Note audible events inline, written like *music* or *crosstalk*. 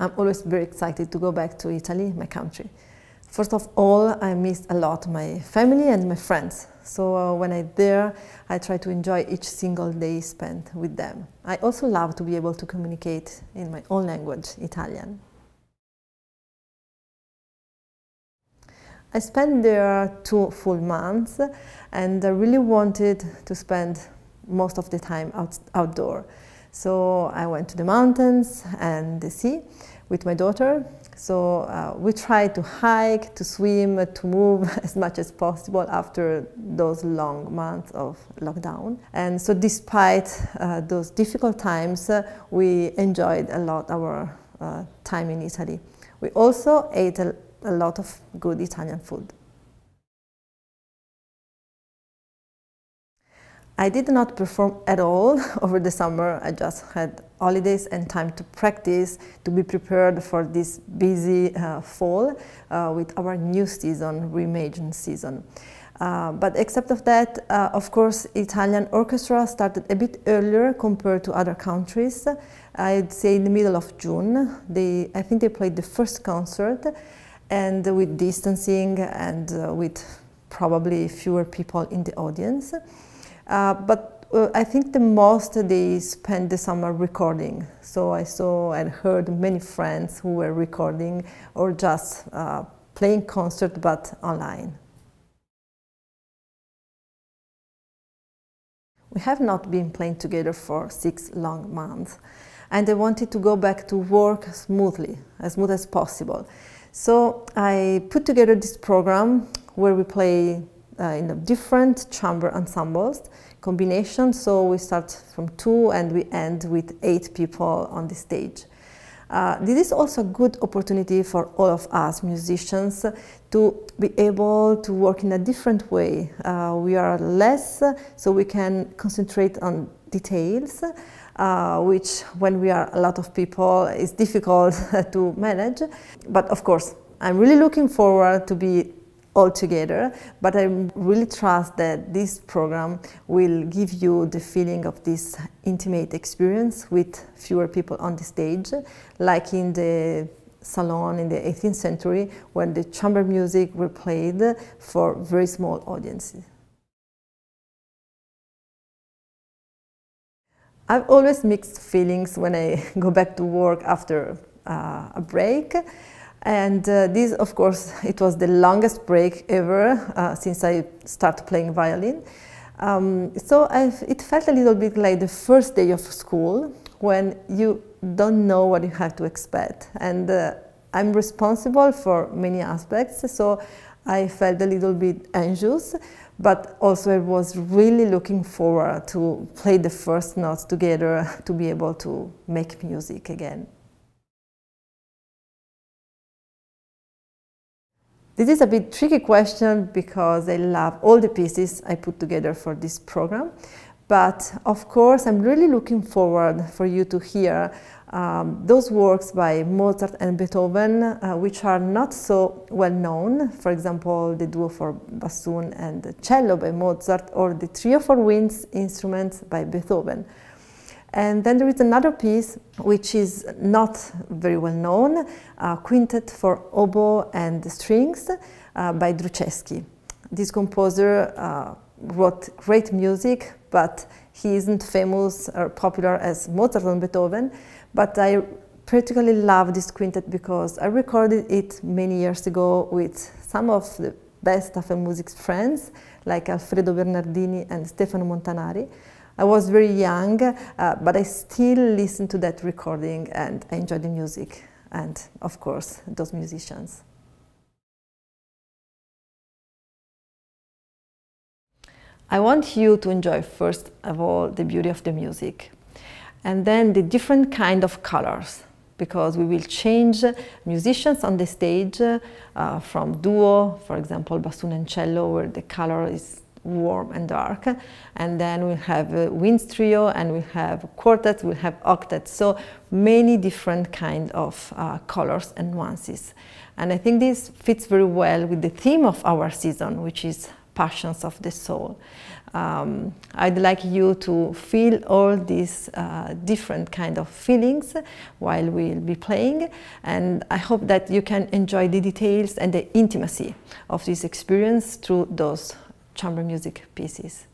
I'm always very excited to go back to Italy, my country. First of all, I miss a lot my family and my friends. So uh, when I'm there, I try to enjoy each single day spent with them. I also love to be able to communicate in my own language, Italian. I spent there two full months and I really wanted to spend most of the time out, outdoor. So I went to the mountains and the sea with my daughter. So uh, we tried to hike, to swim, to move *laughs* as much as possible after those long months of lockdown. And so despite uh, those difficult times, uh, we enjoyed a lot our uh, time in Italy. We also ate a, a lot of good Italian food. I did not perform at all *laughs* over the summer. I just had holidays and time to practice, to be prepared for this busy uh, fall uh, with our new season, Reimagine season. Uh, but except of that, uh, of course, Italian orchestra started a bit earlier compared to other countries. I'd say in the middle of June. They, I think they played the first concert and with distancing and uh, with probably fewer people in the audience. Uh, but uh, I think the most they spent the summer recording. So I saw and heard many friends who were recording or just uh, playing concert but online. We have not been playing together for six long months and I wanted to go back to work smoothly, as smooth as possible. So I put together this program where we play in different chamber ensembles combinations. So we start from two and we end with eight people on the stage. Uh, this is also a good opportunity for all of us musicians to be able to work in a different way. Uh, we are less, so we can concentrate on details, uh, which when we are a lot of people is difficult *laughs* to manage. But of course, I'm really looking forward to be all together, but I really trust that this program will give you the feeling of this intimate experience with fewer people on the stage, like in the salon in the 18th century when the chamber music were played for very small audiences. I've always mixed feelings when I *laughs* go back to work after uh, a break. And uh, this, of course, *laughs* it was the longest break ever uh, since I started playing violin. Um, so I've, it felt a little bit like the first day of school when you don't know what you have to expect. And uh, I'm responsible for many aspects, so I felt a little bit anxious, but also I was really looking forward to play the first notes together *laughs* to be able to make music again. This is a bit tricky question because I love all the pieces I put together for this program. But of course, I'm really looking forward for you to hear um, those works by Mozart and Beethoven, uh, which are not so well known. For example, the duo for bassoon and cello by Mozart, or the trio for winds instruments by Beethoven. And then there is another piece which is not very well known, a quintet for oboe and strings uh, by Druschetzky. This composer uh, wrote great music, but he isn't famous or popular as Mozart and Beethoven. But I particularly love this quintet because I recorded it many years ago with some of the best Tafelmusik's friends, like Alfredo Bernardini and Stefano Montanari. I was very young, uh, but I still listen to that recording and I enjoy the music and, of course, those musicians. I want you to enjoy first of all the beauty of the music and then the different kind of colors because we will change musicians on the stage uh, from duo, for example, bassoon and cello, where the color is warm and dark. And then we have a winds trio and we have quartets, we have octets. So many different kind of uh, colors and nuances. And I think this fits very well with the theme of our season, which is passions of the soul. Um, I'd like you to feel all these uh, different kind of feelings while we'll be playing and I hope that you can enjoy the details and the intimacy of this experience through those chamber music pieces.